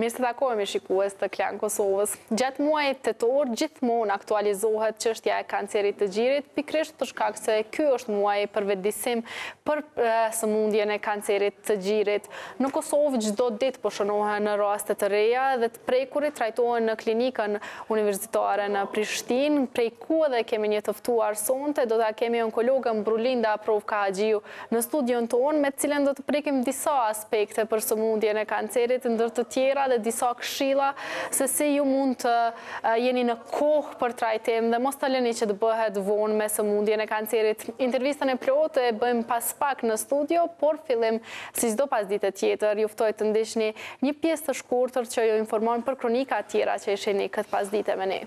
Mirë se takohemi shikues të Klan Kosovës. Gjatë muajit tetor gjithmonë aktualizohet çështja e kancerit të gjirit, pikërisht për shkak se ky është muaji për vetëdisim për sëmundjen e kancerit të gjirit. Në Kosovë çdo ditë po shënohen raste të reja dhe të prekurit trajtohen në Klinikën Universitare në Prishtinë, prej ku edhe kemi një të ftuar sonte, do ta kemi onkologen Brulinda Profka-Haxhiu në studion tonë, me të cilën do të prekim disa aspekte për sëmundjen e kancerit, ndër të tjera dhe disa këshilla se si ju mund të jeni në kohë për trajtim dhe mos ta lëni që të bëhet vonë me sëmundjen e kancerit. Intervistën e plotë e bëjmë pas pak në studio, por fillim Si çdo pasdite tjetër, ju ftoj të ndiqni një pjesë të shkurtër që ju informon për kronika tjera që i shihni këtë pasdite me ne.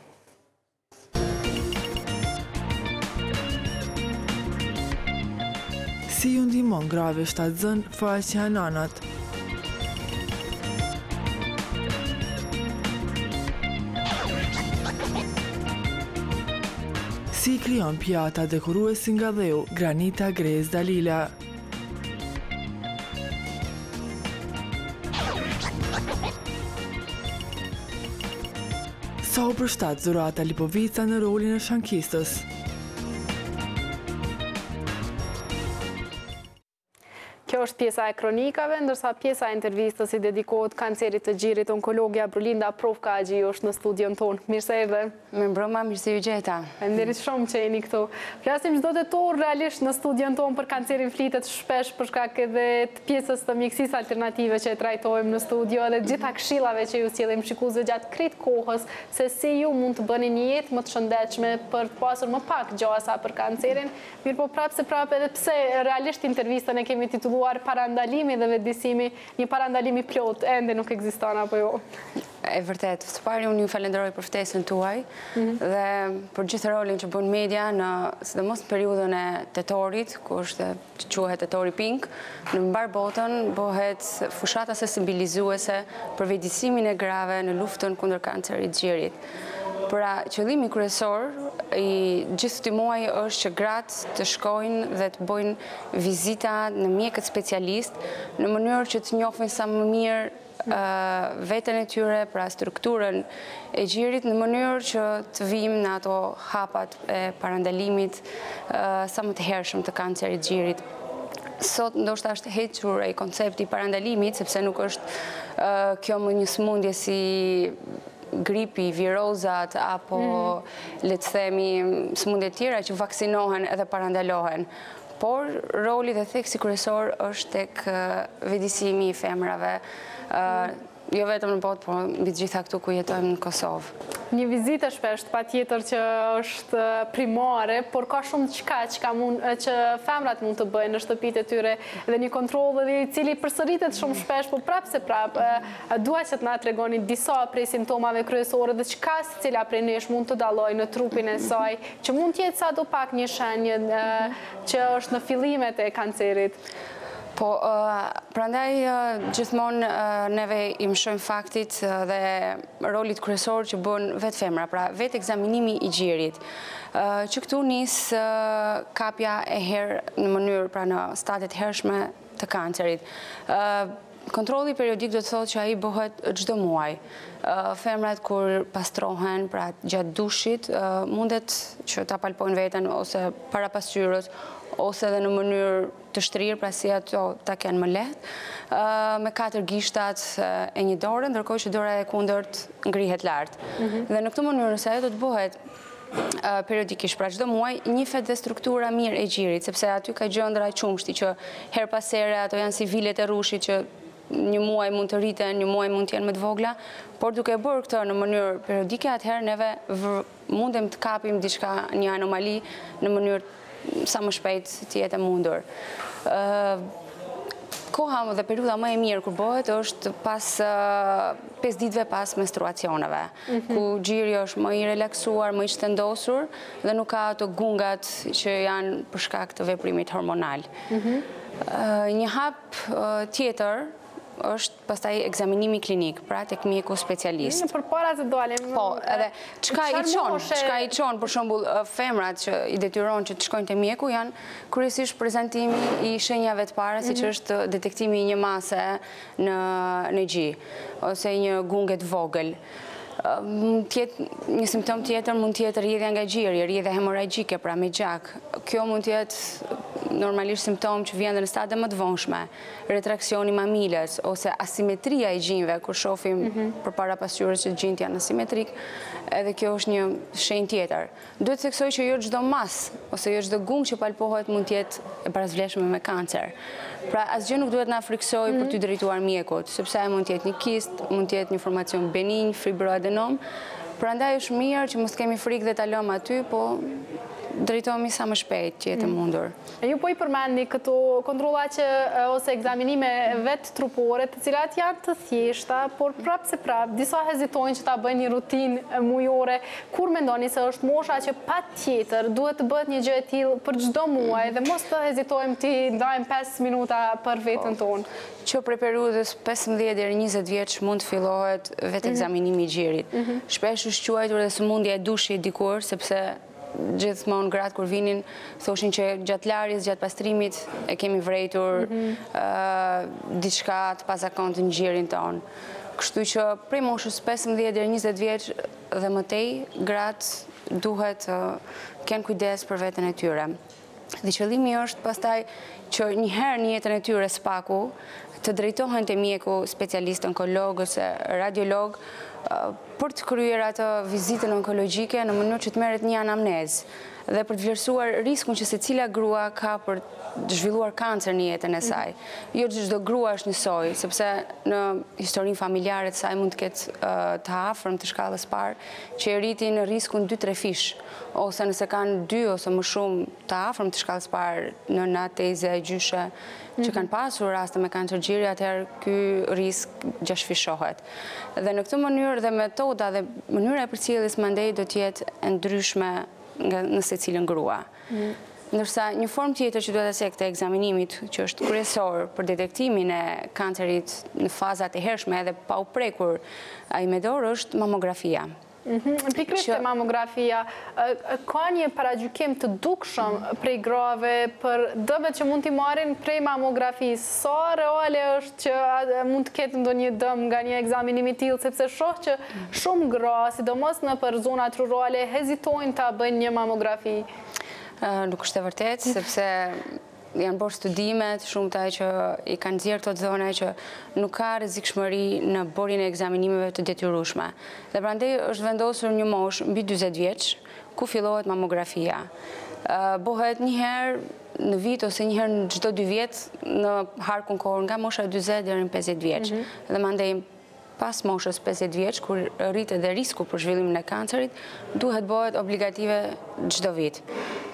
Si ju ndihmon grave shtatzëna faqja e Nanat? Si i krijon pjata dekoruese nga dheu Granita Grezda Lila? Sa u përshtat Zorata Lipovica në rolin e shankistës? Kjo është pjesa e kronikave, ndërsa pjesa e intervistës i dedikohet kancerit të gjirit onkologja Brulinda Profka-Haxhiu është në studion tonë. Mirë se erdhe! Mirë mbrëma, mirë se ju gjeta. Faleminderit shumë që jeni këtu. Flasim çdo tetor realisht në studion tonë për kancerin flitet shpesh për shkak edhe të pjesës të mjekësisë alternative që e trajtojmë në studio edhe të gjitha këshillave që ju sjellim shikuesve gjatë krejt kohës se si ju mund të bëni një jetë më të shëndetshme për të pasur më pak gjasa për kancerin. Mirëpo prapë se prapë edhe pse realisht intervistën e kemi titulluar Parandalimi dhe vetëdijësimi, një parandalim i plotë ende nuk ekziston apo jo? E vërtetë, së pari unë ju falenderoj për ftesën tuaj dhe për gjithë rolin që bën media sidomos në periudhën e tetorit, ku është që quhet tetori pink, në mbarë botën bëhen fushata sensibilizuese për vetëdijesimin e grave në luftën kundër kancerit të gjirit. Pra, qëllimi kryesor i gjithë këtij muaji është që gratë të shkojnë dhe të bëjnë vizita në mjekët specialistë në mënyrë që të njofin sa më mirë veten e tyre, pra strukturën e gjirit në mënyrë që të vijmë në ato hapat e parandalimit sa më të hershëm të kancerit gjirit. Sot ndoshta është hequr koncepti i parandalimit, sepse nuk është kjo më një sëmundje si gripi, virozat, apo mm. le të themi sëmundje të tjera që vaksinohen edhe parandalohen. Por, roli dhe theksi kryesor është tek vetëdijesimi i femrave, jo vetëm në botë, por mbi të gjitha këtu ku jetojmë në Kosovë. Një vizitë e shpeshtë, patjetër që është primare, por ka shumë çka që femrat mund të bëjnë në shtëpitë e tyre, dhe një kontroll i cili përsëritet shumë shpesh, por prapëseprapë, dua që të na tregoni disa prej simptomave kryesore dhe çka secila prej nesh mund të dallojë në trupin e saj, Që mund të jetë sadopak një shenjë që është në fillimet e kancerit. Po, prandaj gjithmonë neve i mshojmë faktit dhe rolit kryesor që bën vetë femra, pra vetekzaminimi i gjirit. Që këtu nis kapja e herë në mënyrë, pra në stade të hershme të kancerit. Kontrolli periodik do të thotë që ai bëhet çdo muaj. Femrat kur pastrohen, pra gjatë dushit, mundet që ta palpojnë veten ose para pasqyrës, ose edhe në mënyrë të shtrirë, pra si ato ta kenë më lehtë, me katër gishtat e një dore, ndërkohë që dora e kundërt ngrihet lart. Mhm. Dhe në këtë mënyrë, nëse ajo do të bëhet periodikisht, pra çdo muaj, njihet dhe struktura mirë e gjirit, sepse aty ka gjëndra qumshti që herë pas here, ato janë si vilet e rrushit që një muaj mund të rriten, një muaj mund të jenë më të vogla, por duke e bërë këtë në mënyrë periodike, atëherë neve mundem të kapim diçka një anomali në mënyrë sa më shpejt të jetë e mundur. Koha dhe periudha më e mirë kur bëhet është pas 5 ditëve pas menstruacioneve, mhm. ku gjiri është më i relaksuar, më i shtendosur dhe nuk ka ato gungat që janë për shkak të veprimit hormonal. Mhm. Një hap tjetër është Pastaj ekzaminimi klinik, pra tek mjeku specialist. Përpara se të dalim... Po, edhe, çka i çon, çka i çon, për shembull, femrat që i detyron që të shkojnë te mjeku, janë kryesisht prezantimi i shenjave të para, siç mhm. është detektimi i një mase në gji, ose një gunge të vogël. Një simptom tjetër mund të jetë rrjedhja nga gjiri, rrjedhja hemoragjike, pra me gjak. Kjo mund të jetë normalisht simptom që vjen dhe në stade më të vonshme. retraksioni mamiles ose asimetria e gjinjve, kur shofim mhm. përpara pasqyrës që gjinjtë janë asimetrikë, edhe kjo është një shenjë tjetër. Duhet të theksoj që jo çdo masë, ose jo çdo gungë që palpohet mund të jetë e barazvlefshme me kancer. Pra, asgjë nuk duhet na frikësojë për mhm. t'iu drejtuar mjekut, sepse ai mund të jetë një kist, mund të jetë një formacion beninj, fibroadenomë, prandaj është mirë që mos kemi frikë dhe ta lëmë aty, po drejtohemi sa më shpejt që të jetë e mundur. Ju po i përmendni këto kontrolla që ose ekzaminime vetëtrupore, të cilat janë të thjeshta, por prapëseprapë disa hezitojnë që ta bëjnë një rutinë mujore. Kur mendoni se është mosha që patjetër duhet të bëhet një gjë e tillë për çdo muaj dhe mos të hezitojmë t'i ndajmë pesë minuta për veten tonë? Që prej periudhës pesëmbëdhjetë deri njëzet vjeç mund të fillohet vetekzaminimi i gjirit. Shpesh është quajtur dhe sëmundja e dushit dikur, sepse gjithmonë gratë kur vinin, thoshin që gjatë larjes, gjatë pastrimit, e kemi vrejtur mhm. diçka të pazakontë në gjirin tonë. Kështu që prej moshës 15 deri 20 vjeç dhe më tej, gratë duhet të kenë kujdes për veten e tyre. Dhe qëllimi është pastaj që një herë në jetën e tyre së paku të drejtohen te mjeku specialist onkolog ose radiolog për të kryer atë vizitën onkologjike në mënyrë që të merret një anamnezë dhe për të vlerësuar riskun që secila grua ka për të zhvilluar kancer në jetën e saj. Jo çdo grua është njësoj, sepse në historinë familjare të saj mund të ketë të afërm të shkallës së parë që e rritin riskun 2-3 fish. ose nëse kanë dy ose më shumë të afërm të shkallës së parë, nënë, teze e gjyshe që mhm. kanë pasur raste me kancer gjiri, atëherë ky risk gjashtëfishohet. Dhe në këtë mënyrë dhe metoda dhe mënyra e përcjelljes mandej do të jetë e ndryshme në secilën grua. Mhm. Ndërsa një formë tjetër që duhet aspekt i ekzaminimit që është kryesore për detektimin e kancerit në fazat e hershme edhe pa u prekur ai me dorë është mamografia. Mamografia. Pikërisht te mamografia, ka një paragjykim të dukshëm prej grave për dëmet që mund t'i marrin prej mamografisë. Sa reale është që mund të ketë ndonjë dëm nga një ekzaminim i tillë, sepse shoh që shumë gra, sidomos nëpër zonat rurale, hezitojnë ta bëjnë një mamografi. Nuk është e vërtetë, sepse Janë bërë studime të shumta që i kanë nxjerrë këto të dhona që nuk ka rrezikshmëri në bërjen e ekzaminimeve të detyrueshme. Dhe prandej është vendosur një moshë mbi 40 vjeç, ku fillohet mamografia. Bohet një herë në vit ose një herë në çdo dy vjet në harkun kohor nga mosha 40 deri në 50 vjeç. Mhm. Dhe mandej Pas moshës pesëdhjetë vjeç, kur rritet dhe risku për zhvillimin e kancerit, duhet bëhet obligative çdo vit.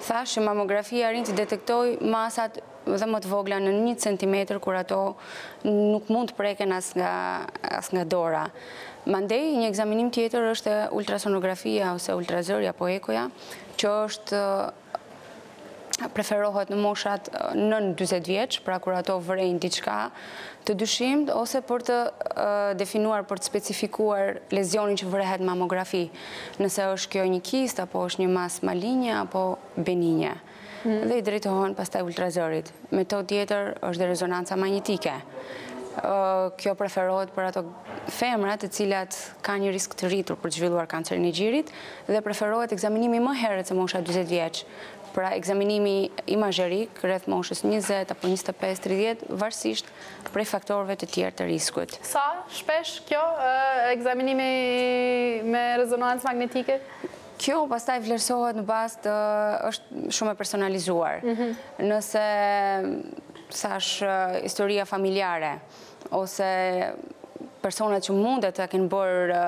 Thashë që mamografia arrin të detektojë masat dhe më të vogla nën një centimetër kur ato nuk mund të preken as nga as nga dora. Mandej një ekzaminim tjetër është ultrasonografia ose ultrazëri apo ekoja, që është preferohet në moshat nën 40 vjeç, pra kur ato vërejnë diçka të dyshimtë, ose për të definuar, për të specifikuar lezionin që vërehet mamografi, nëse është kjo një kist, apo është një masë malinje, apo beninje. Mhm. Dhe i drejtohen pastaj ultrazërit. Metodë tjetër është dhe rezonanca magnetike. Kjo preferohet për ato femra të cilat kanë një risk të rritur për të zhvilluar kancerin e gjirit, dhe preferohet ekzaminimi më herët se mosha dyzet vjeç, pra ekzaminimi imazherik rreth moshës njëzet apo njëzet e pesë, tridhjetë, varësisht prej faktorëve të tjerë të riskut. Sa shpesh kjo ekzaminimi me rezonancë magnetike? Kjo pastaj vlerësohet në bazë të është shumë e personalizuar. Nëse sa është historia familjare. ose personat që mundet të kenë bërë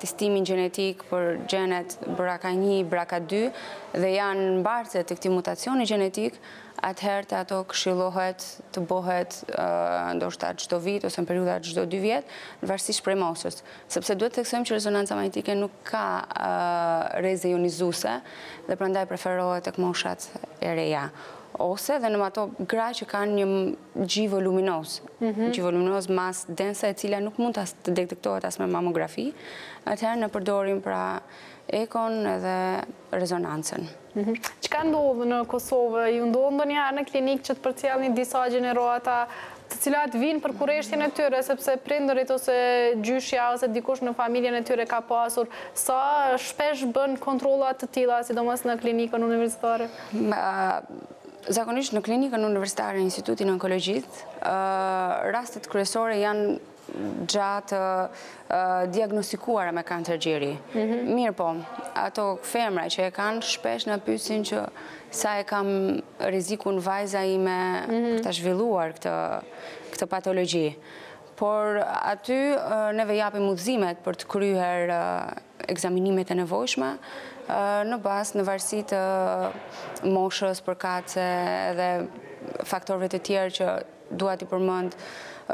testimin gjenetik për gjenet braka 1, braka 2, dhe janë mbartëse të këtij mutacioni gjenetik, atëherë te ato këshillohet të bohet ndoshta çdo vit ose në periudha çdo 2 vjet, në varsisht prej moshës. Sepse duhet të theksojmë që rezonanca magnetike nuk ka rreze jonizuese dhe prandaj preferohet tek moshat e reja. Ose dhe në ato gra që kanë një gji voluminoz, gji voluminoz masë dense e cila nuk mund të detektohet as me mamografi, atëherë ne përdorim pra ekon dhe rezonancën. Çka mhm. ndodh në Kosovë? Ju ndodh ndonjëherë në klinikë që të përcjellni disa gjenerata të cilat vijnë për kureshtjen e tyre, sepse prindërit ose gjyshja ose dikush në familjen e tyre ka pasur, sa shpesh bëhen kontrolla të tilla, sidomos në klinikën universitare? Zakonisht në klinikën universitare e Institutin e Onkologjisë, rastet kryesore janë gra të diagnostikuara me kancer gjiri. Mhm. Mirëpo, ato femra që e kanë shpesh na pysin që sa e ka rrezikun vajza ime mhm. për ta zhvilluar këtë patologji. Por aty neve japim udhëzimet për të kryer ekzaminimet e nevojshme në bazë në varësi të moshës, përkatëse dhe faktorëve të tjerë që dua t'i përmend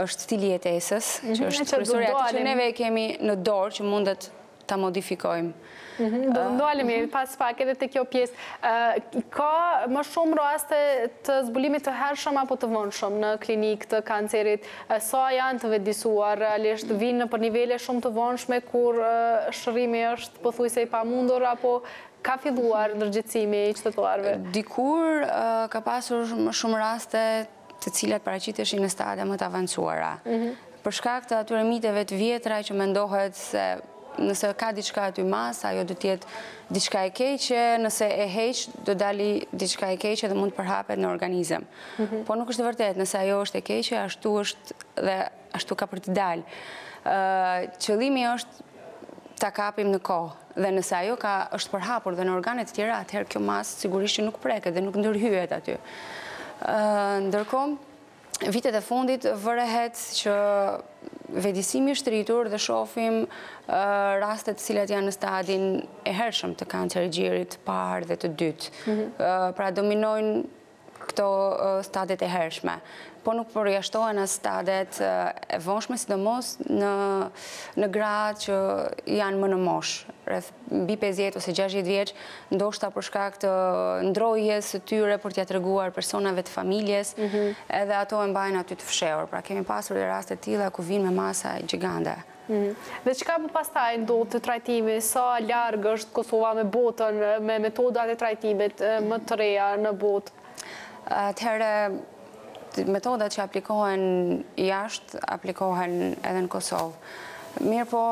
është stili i jetesës, mhm, që është kryesorja që neve e kemi në dorë që mundet ta modifikojmë. Mhm, do të ndalemi mhm. pas pak edhe te kjo pjesë. Ka më shumë raste të zbulimit të hershëm apo të vonshëm në klinikë të kancerit? E sa janë të vetëdijesuar, realisht vijnë nëpër nivele shumë të vonshme kur shërimi është pothuajse i pamundur apo ka filluar ndërgjegjësimi i qytetarëve? Dikur ka pasur më shumë raste të cilat paraqiteshin në stadie më të avancuara. Për shkak të atyre miteve të vjetra që mendohet se nëse ka diçka aty mas, ajo do të jetë diçka e keqe, nëse e heq do dalë diçka e keqe dhe mund të përhapet në organizëm. Mhm. Po nuk është e vërtetë, nëse ajo është e keqe, ashtu është dhe ashtu ka për të dalë. Qëllimi është ta kapim në kohë, dhe nëse ajo është përhapur dhe në organe të tjera, atëherë kjo masë sigurisht që nuk preket dhe nuk ndërhyet aty. Ndërkohë, vitet e fundit vërehet që vetëdijesimi është rritur dhe shofim raste të cilat janë në stadin e hershëm të kancer gjirit të parë dhe të dytë. Mhm. Pra dominojnë këto stadet e hershme, po nuk përjashtohen as stadet e vonshme, sidomos në gratë që janë më në moshë, rreth mbi 50 ose 60 vjeç, ndoshta për shkak të ndrojtjes së tyre për t'ia treguar personave të familjes, mhm. edhe ato e mbajnë aty të fshehur. Pra kemi pasur dhe raste të tilla ku vijnë me masa gjigante. Dhe çka më pastaj ndodh te trajtimi, sa larg është Kosova me botën, me metodat e trajtimit më të reja në botë? Atëherë, metodat që aplikohen jashtë, aplikohen edhe në Kosovë. Mirëpo,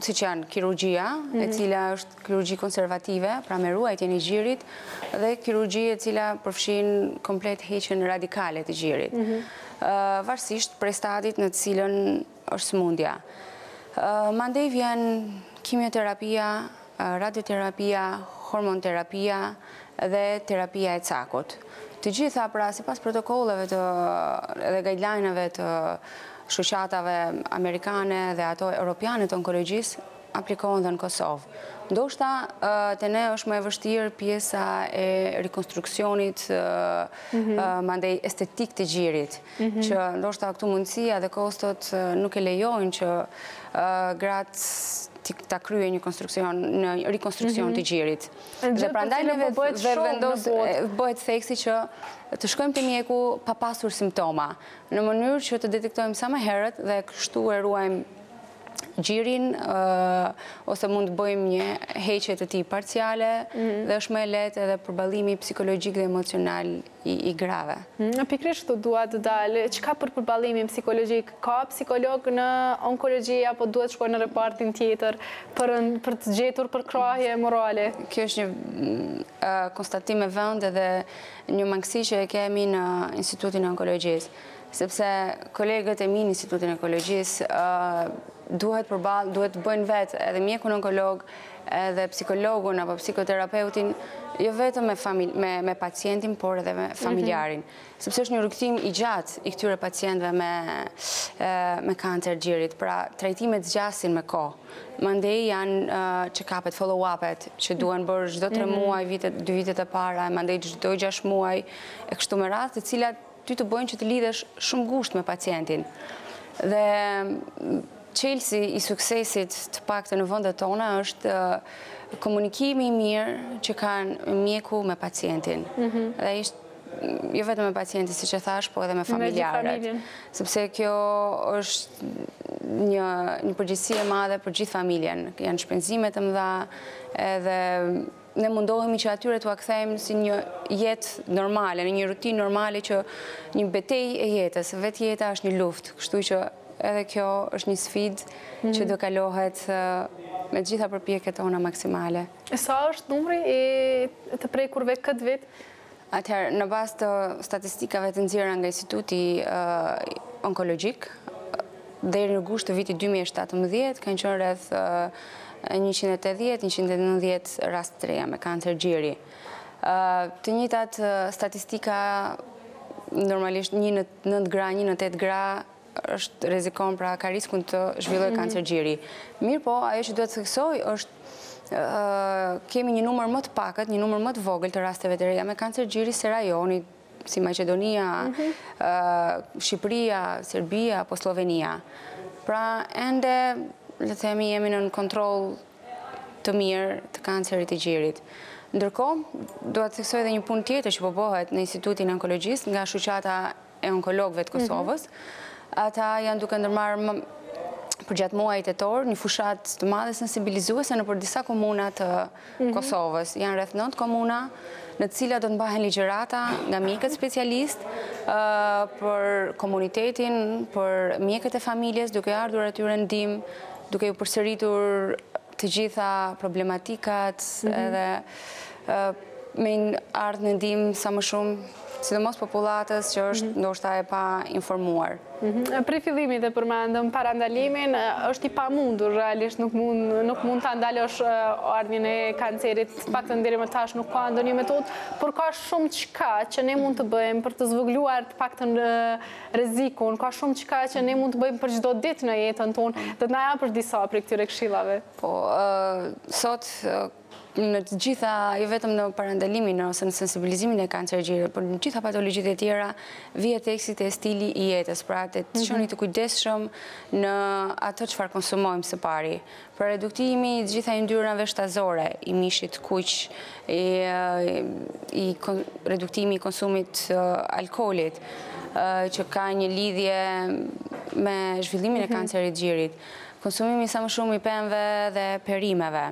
siç janë, kirurgjia, e cila është kirurgji konservative, pra me ruajtjen e gjirit, dhe kirurgji e cila përfshin komplet heqjen radikale të gjirit, mhm. varësisht prej stadit në të cilin është sëmundja. Mandej vjen kimioterapia, radioterapia, hormonterapia dhe terapia e cakut. Të gjitha pra sipas protokolleve dhe guideline-eve të shoqatave amerikane dhe ato europiane të onkologjisë, aplikohen dhe në Kosovë. Ndoshta te ne është më e vështirë pjesa e rekonstruksionit, mhm. mandej estetik të gjirit, mhm. që ndoshta këtu mundësia dhe kostot nuk e lejojnë që gratë ta kryejnë një konstruksion, një rekonstruksion mhm. të gjirit. Dhe prandaj në bëhet shumë në botë. Bëhet theksi që të shkojmë te mjeku pa pasur simptoma, në mënyrë që të detektojmë sa më herët dhe kështu e ruajmë gjirin ose mund të bëjmë një heqje të tij parciale mhm. dhe është më e lehtë edhe përballimi psikologjik dhe emocional i grave. Mhm, pikërisht këtu dua të dal, çka për përballimin psikologjik ka psikolog në onkologji apo duhet të shkojë në repartin tjetër për të gjetur përkrahje morale? Kjo është një mm, konstatim me vend edhe një mangësi që e kemi në Institutin e Onkologjisë. Sepse kolegët e mi në Institutin e Onkologjisë duhet përballë, duhet të bëjnë vetë edhe mjekun onkolog, edhe psikologun apo psikoterapeutin, jo vetëm me familj, me, me pacientin, por edhe me mhm. familjarin. Mm -hmm. Sepse është një rrugëtim i gjatë i këtyre pacienteve me, me kancer gjirit. Pra, trajtimet zgjasin me kohë. Mandej janë uh, check-up-et, follow-up-et, që mhm. duhen bërë çdo 3 mm -hmm. muaj, vitet, 2 vitet e para, mandej çdo 6 muaj, e kështu me radhë, të cilat Ty të bëjnë që të lidhesh shumë ngushtë me pacientin. Dhe çelësi i suksesit të paktën në vendet tona është komunikimi i mirë që ka mjeku me pacientin. Mhm. Dhe ishtë jo vetëm me pacientin, siç e thashë, po edhe me familjarët. Sepse kjo është një përgjegjësi e madhe për gjithë familjen. Janë shpenzime të mëdha edhe Ne mundohemi që atyre t'ua kthejmë si një jetë normale, në një rutinë normale që një betejë e jetës, vetë jeta është një luftë, kështu që edhe kjo është një sfidë mhm. që do kalohet me të gjitha përpjekjet tona maksimale. E sa është numri i të prekurve këtë vit Atëherë, në bazë të statistikave të nxjerra nga Instituti Onkologjik, deri në gusht të vitit 2017 kanë qenë rreth 180-190 raste të reja me kancer gjiri. Të njëjtat statistika normalisht një në 9 gra, një në 8 gra është rrezikon, pra ka riskun të zhvillojë mhm. kancer gjiri. Mirëpo, ajo që duhet të theksoj është kemi një numër më të pakët, një numër më të vogël të rasteve të reja me kancer gjiri se rajoni, si Maqedonia, mhm. Shqipëria, Serbia, apo Slovenia. Pra, ende, le të themi, jemi në një kontroll të mirë të kancerit të gjirit. Ndërkohë, duhet të theksoj dhe një punë tjetër që po bëhet në Institutin e Onkologjisë nga Shoqata e onkologëve të Kosovës. Ata janë duke ndërmarrë përgjatë muajit tetor, një fushatë të madhe sensibilizuese nëpër disa komuna të mhm. Kosovës. Janë rreth nëntë komuna në cilat do të mbahen ligjërata nga mjekët specialistë për komunitetin, për mjekët e familjes, duke ardhur atyre ndihmë, duke iu përsëritur të gjitha problematikat edhe me ardhë në ndihmë sa më shumë, sidomos popullatës që është mhm. ndoshta e painformuar. Mhm. Prej fillimit e përmendëm parandalimin, është i pamundur, realisht nuk mund ta ndalosh ardhjen e kancerit, të paktën deri më tash nuk ka ndonjë metodë, por ka shumë çka që ne mund të bëjmë për të zvogëluar të paktën rrezikun, ka shumë çka që ne mund të bëjmë për çdo ditë në jetën tonë, mm. dhe të na japë disa prej këtyre këshilave. Po, sot, në të gjitha, jo vetëm në parandalimin ose në sensibilizimin e kancerit gjirit, por në të gjitha patologjitë e tjera, vihet theksi te stili i jetës, pra të të mhm. qenit të kujdesshëm në atë çfarë konsumojmë së pari, Pra reduktimi i të gjitha yndyrnave shtazore, i mishit kuq, i reduktimi i konsumit alkoolit, që ka një lidhje me zhvillimin e mhm. kancerit gjirit, konsumimi sa më shumë i pemëve dhe perimeve,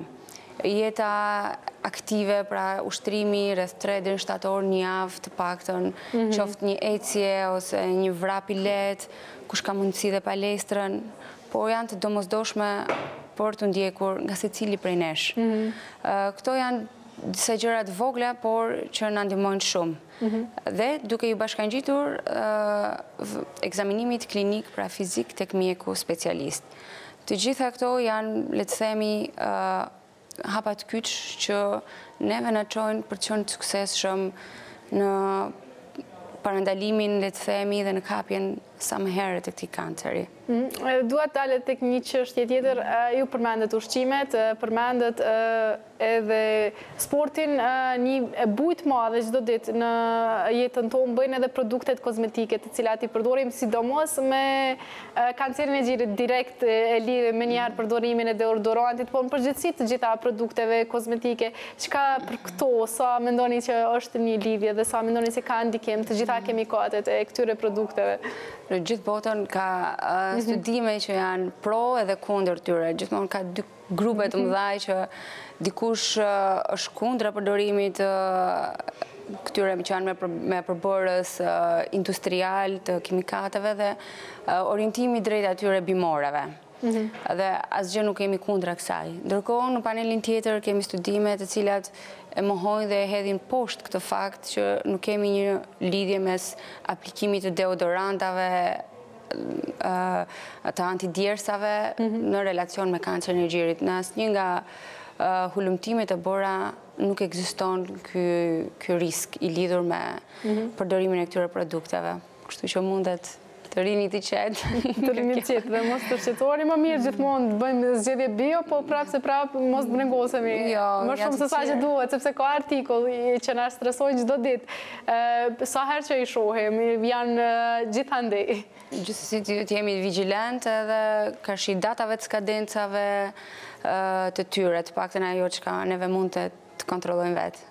jeta aktive, pra ushtrimi rreth 3 deri në 7 orë në javë të paktën, mhm. qoftë një ecje ose një vrap i lehtë, kush ka mundësi dhe palestrën, por janë të domosdoshme për t'u ndjekur nga secili prej nesh. Mhm. Këto janë disa gjëra të vogla, por që na ndihmojnë shumë. Mhm. Dhe duke iu bashkangjitur ekzaminimit klinik pra fizik tek mjeku specialist. Të gjitha këto janë, le të themi, Hapat kyç që neve na çojnë për të qenë të suksesshëm në parandalimin, le të themi, dhe në kapjen sa më herët e këtij kanceri. Mm, dua të dalim tek një çështje tjetër, ju përmendët ushqimet, përmendët edhe sportin, një bujë të madhe çdo ditë në jetën tonë bëjnë edhe produktet kozmetike, të cilat i përdorim sidomos me Kancerin e gjirit direkt e lidhim menjëherë përdorimin e deodorantit, po në përgjithësi të gjitha produkteve kozmetike, çka për këto, sa mendoni që është një lidhje dhe sa mendoni që ka ndikim të gjitha kemikatet e këtyre produkteve? Në gjithë botën ka studime që janë pro edhe kundër tyre, gjithmonë ka dy grupe të mëdha që dikush është kundra përdorimit këtyre që janë me përbërës industrial të kimikateve dhe orientimi drejt atyre bimoreve. Mhm. Dhe asgjë nuk kemi kundra kësaj. Ndërkohë në panelin tjetër kemi studime të cilat e mohojnë dhe e hedhin poshtë këtë fakt që nuk kemi një lidhje mes aplikimit të deodorantëve të antidjersave në relacion me kancerin e gjirit. Në asnjë nga hulumtimet e bëra nuk ekziston ky risk i lidhur me mhm. përdorimin e këtyre produkteve. Kështu që mundet të rrini të qetë. Të rrini të qetë dhe mos të shqetësohemi më mirë gjithmonë të bëjmë zgjedhje bio, po prapë se prapë mos të brengosemi. Jo, më shumë se sa ç'duhet, sepse ka artikuj që na stresojnë çdo ditë. Sa herë që i shohim, janë gjithandej. Gjithsesi të të jemi vigjilentë edhe karshi datave të skadencave të tyre, të paktën ajo që ka neve mund të të kontrollojmë vetë.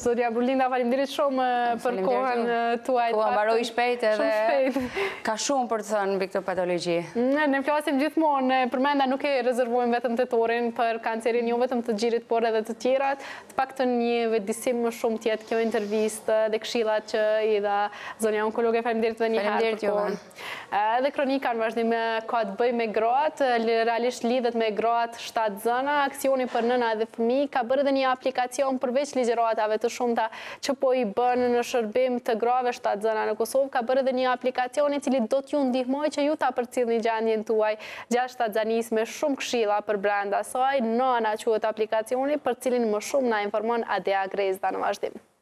Zonja Brunilda, faleminderit shumë për kohën tuaj. Koha mbaroi shpejt edhe ka shumë për të thënë mbi këtë patologi. Ne flasim gjithmonë, përmenda, nuk e rezervojmë vetëm tetorin për kancerin, jo vetëm të gjirit, por edhe të tjerat. Të paktën një vetëdijesim më shumë të jetë kjo intervistë dhe këshillat që i dha zonja onkologe. Faleminderit edhe një herë. Faleminderit juve. Edhe kronika në vazhdim ka të bëjë me gratë, realisht lidhet me gratë shtatzëna, aksioni për nëna dhe fëmijë ka bërë edhe një aplikacion përveç ligjëratave të shumta që po i bën në shërbim të grave shtatzëna në Kosovë, ka bërë edhe një aplikacion i cili do t'ju ndihmojë që ju ta përcillni gjendjen tuaj. Gjatë shtatzënisë me shumë këshilla përbrenda saj, Nana quhet aplikacioni, për të cilin më shumë na informon Adea Grezda në vazhdim.